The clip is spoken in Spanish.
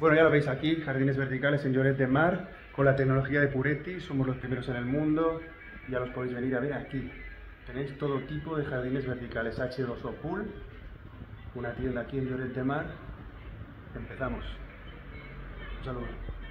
Bueno, ya lo veis aquí, jardines verticales en Lloret de Mar, con la tecnología de Puretti, somos los primeros en el mundo, ya los podéis venir a ver aquí. Tenéis todo tipo de jardines verticales, H2O Pool, una tienda aquí en Lloret de Mar. Empezamos. Un saludo.